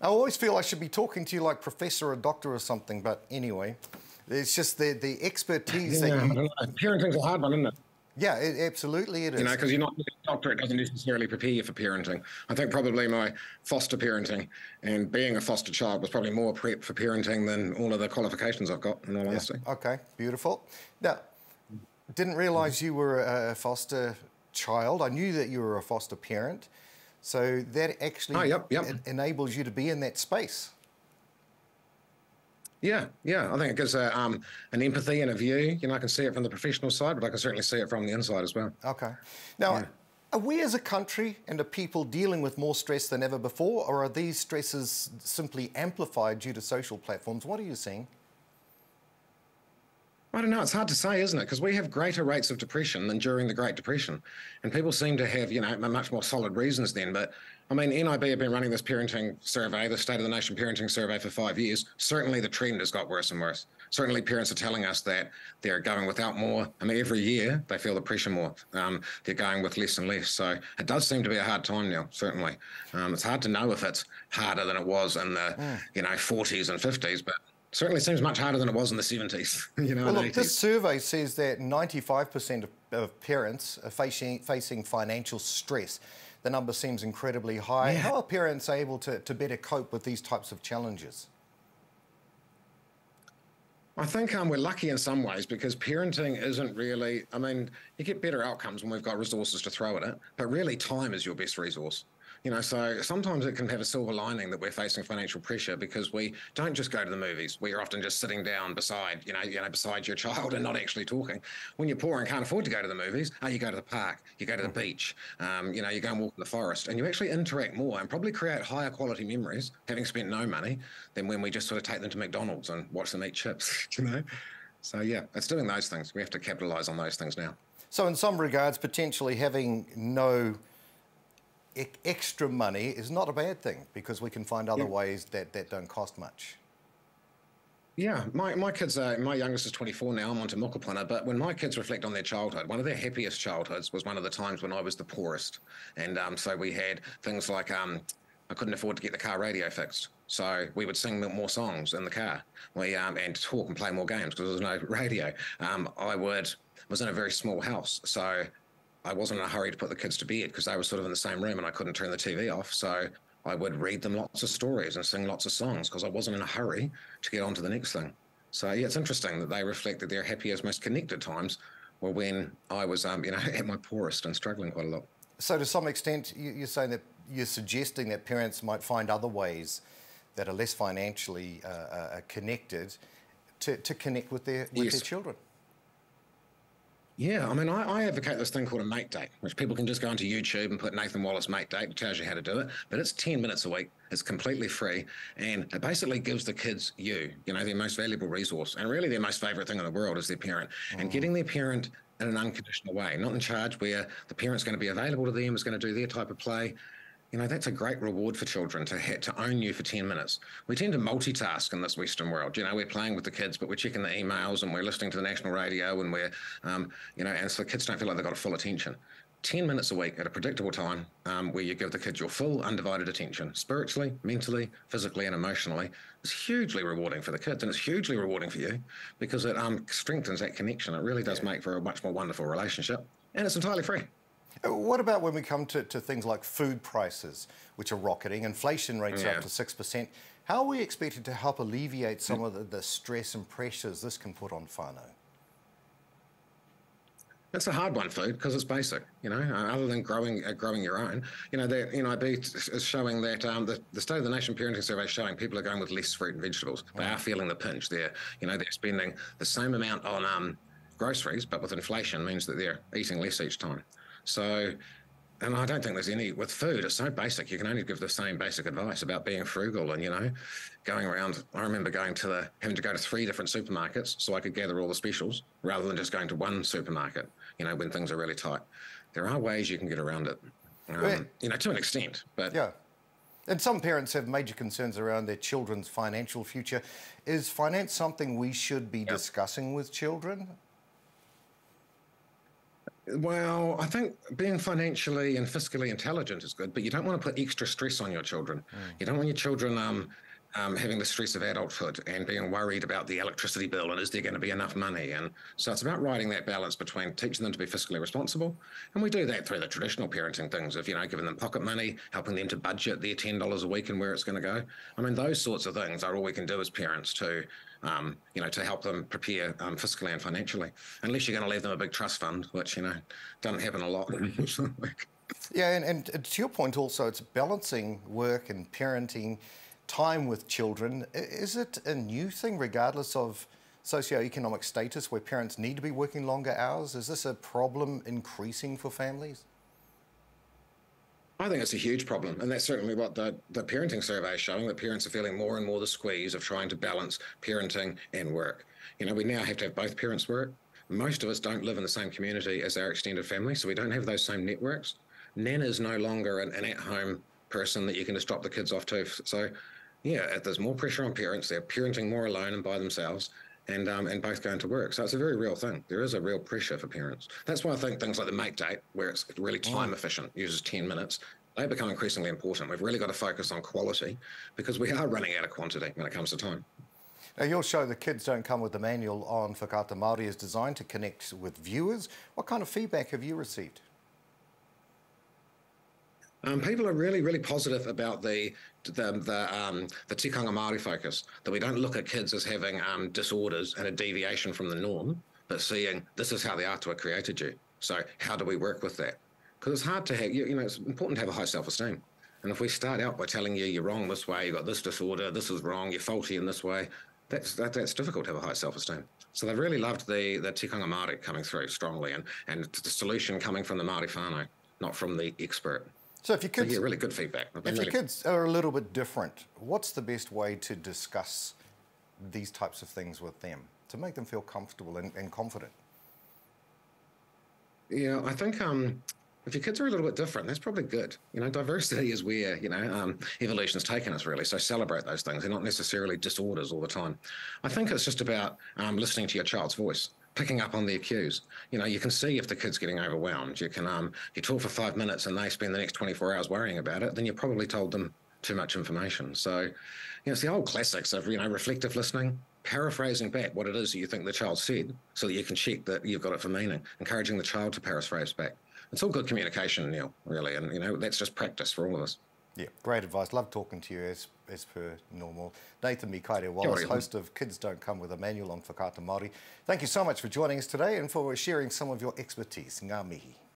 I always feel I should be talking to you like professor or doctor or something, but anyway, it's just the, the expertise yeah, that you... Uh, Parenting's a hard one, isn't it? Yeah, it, absolutely it is. You know, because you're not a doctor, it doesn't necessarily prepare you for parenting. I think probably my foster parenting and being a foster child was probably more prep for parenting than all of the qualifications I've got, in all yeah. honesty. Okay, beautiful. Now, didn't realise you were a foster child. I knew that you were a foster parent. So that actually oh, yep, yep. enables you to be in that space. Yeah, yeah. I think it gives a, um, an empathy and a view. You know, I can see it from the professional side, but I can certainly see it from the inside as well. Okay. Now, yeah. are we as a country and a people dealing with more stress than ever before, or are these stresses simply amplified due to social platforms? What are you seeing? I don't know. It's hard to say, isn't it? Because we have greater rates of depression than during the Great Depression, and people seem to have, you know, much more solid reasons then. But I mean, NIB have been running this parenting survey, the State of the Nation parenting survey, for five years. Certainly, the trend has got worse and worse. Certainly, parents are telling us that they're going without more. I mean, every year they feel the pressure more. Um, they're going with less and less. So it does seem to be a hard time now. Certainly, um, it's hard to know if it's harder than it was in the, mm. you know, 40s and 50s, but certainly seems much harder than it was in the 70s. You know, well, look, 80s. this survey says that 95% of, of, parents are facing, facing financial stress. The number seems incredibly high. Yeah. How are parents able to, to better cope with these types of challenges? I think um, we're lucky in some ways because parenting isn't really, I mean, you get better outcomes when we've got resources to throw at it, but really time is your best resource. You know, so sometimes it can have a silver lining that we're facing financial pressure because we don't just go to the movies. We are often just sitting down beside, you know, you know, beside your child and not actually talking. When you're poor and can't afford to go to the movies, oh, you go to the park, you go to the mm. beach, um, you know, you go and walk in the forest, and you actually interact more and probably create higher quality memories, having spent no money, than when we just sort of take them to McDonald's and watch them eat chips. You know, so yeah, it's doing those things. We have to capitalise on those things now. So in some regards, potentially having no extra money is not a bad thing because we can find other yeah. ways that, that don't cost much. Yeah, my, my kids are, my youngest is 24 now, I'm on to Mokopuna, but when my kids reflect on their childhood, one of their happiest childhoods was one of the times when I was the poorest. And um, so we had things like um, I couldn't afford to get the car radio fixed. So we would sing more songs in the car we, um, and talk and play more games because there was no radio. Um, I would was in a very small house, so I wasn't in a hurry to put the kids to bed because they were sort of in the same room and I couldn't turn the TV off. So I would read them lots of stories and sing lots of songs because I wasn't in a hurry to get on to the next thing. So yeah, it's interesting that they reflect that their happiest, most connected times were when I was, um, you know, at my poorest and struggling quite a lot. So to some extent, you're saying that you're suggesting that parents might find other ways that are less financially uh, uh, connected to, to connect with their with yes. their children. Yeah, I mean, I, I, advocate this thing called a mate date, which people can just go onto YouTube and put Nathan Wallis mate date. It tells you how to do it, but it's 10 minutes a week. It's completely free, and it basically gives the kids you, you know, their most valuable resource, and really their most favourite thing in the world is their parent. And getting their parent in an unconditional way, not in charge, where the parent's going to be available to them, is going to do their type of play, you know, that's a great reward for children to ha- to own you for 10 minutes. We tend to multitask in this Western world. You know, we're playing with the kids, but we're checking the emails and we're listening to the national radio and we're, um, you know, and so the kids don't feel like they've got a full attention. 10 minutes a week at a predictable time um, where you give the kids your full undivided attention spiritually, mentally, physically, and emotionally is hugely rewarding for the kids and it's hugely rewarding for you because it um, strengthens that connection. It really does make for a much more wonderful relationship and it's entirely free. What about when we come to, to things like food prices, which are rocketing, inflation rates yeah. up to 6%? How are we expected to help alleviate some of the, the stress and pressures this can put on whānau? That's a hard one, food, because it's basic. You know, uh, other than growing uh, growing your own. You know, the NIB is showing that um, the, the State of the Nation Parenting Survey is showing people are going with less fruit and vegetables. They are feeling the pinch. They're you know they're spending the same amount on um, groceries, but with inflation means that they're eating less each time. So, and I don't think there's any with food. It's so basic. You can only give the same basic advice about being frugal and you know, going around. I remember going to the having to go to three different supermarkets so I could gather all the specials rather than just going to one supermarket. You know, when things are really tight. There are ways you can get around it. Um, you know, to an extent, but yeah. And some parents have major concerns around their children's financial future. Is finance something we should be discussing with children? Well, I think being financially and fiscally intelligent is good, but you don't want to put extra stress on your children. Mm. You don't want your children um, um, having the stress of adulthood and being worried about the electricity bill and is there going to be enough money? And so it's about writing that balance between teaching them to be fiscally responsible. And we do that through the traditional parenting things of, you know, giving them pocket money, helping them to budget their $10 a week and where it's going to go. I mean, those sorts of things are all we can do as parents to, um, you know, to help them prepare um, fiscally and financially. Unless you're going to leave them a big trust fund, which, you know, doesn't happen a lot. yeah, and, and to your point also, it's balancing work and parenting time with children. Is it a new thing, regardless of socioeconomic status, where parents need to be working longer hours? Is this a problem increasing for families? I think it's a huge problem, and that's certainly what the, the parenting survey is showing that parents are feeling more and more the squeeze of trying to balance parenting and work. You know, we now have to have both parents work. Most of us don't live in the same community as our extended family, so we don't have those same networks. Nana is no longer an, an at home person that you can just drop the kids off to. So yeah, there's more pressure on parents. They're parenting more alone and by themselves, and um, and both going to work. So it's a very real thing. There is a real pressure for parents. That's why I think things like the mate date, where it's really mm. time efficient, uses 10 minutes, they become increasingly important. We've really got to focus on quality because we are running out of quantity when it comes to time. Now, your show, The Kids Don't Come with the Manual on Whakaata Māori, is designed to connect with viewers. What kind of feedback have you received? Um, people are really, really positive about the the the, um, the tikanga Māori focus. That we don't look at kids as having um, disorders and a deviation from the norm, but seeing this is how the atua created you. So how do we work with that? Because it's hard to have you, you know it's important to have a high self esteem. And if we start out by telling you you're wrong this way, you've got this disorder, this is wrong, you're faulty in this way, that's that, that's difficult to have a high self esteem. So they've really loved the the tikanga Māori coming through strongly, and and the solution coming from the Māori whānau, not from the expert. So if your kids, so yeah, really good feedback. If really... your kids are a little bit different, what's the best way to discuss these types of things with them to make them feel comfortable and, and confident? Yeah, I think um, if your kids are a little bit different, that's probably good. You know, diversity is where you know um, evolution's taken us really. So celebrate those things. They're not necessarily disorders all the time. I think it's just about um, listening to your child's voice picking up on their cues. You know, you can see if the kid's getting overwhelmed. You can, um, you talk for five minutes and they spend the next 24 hours worrying about it, then you probably told them too much information. So, you know, it's the old classics of, you know, reflective listening, paraphrasing back what it is that you think the child said so that you can check that you've got it for meaning, encouraging the child to paraphrase back. It's all good communication, Neil, really. And, you know, that's just practice for all of us. Yeah, great advice. Love talking to you as, as per normal. Nathan Mikaere Wallis, host of Kids Don't Come with a Manual on Whakaata Māori. Thank you so much for joining us today and for sharing some of your expertise. Ngā mihi.